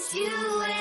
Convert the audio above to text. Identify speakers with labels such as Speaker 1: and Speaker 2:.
Speaker 1: It's you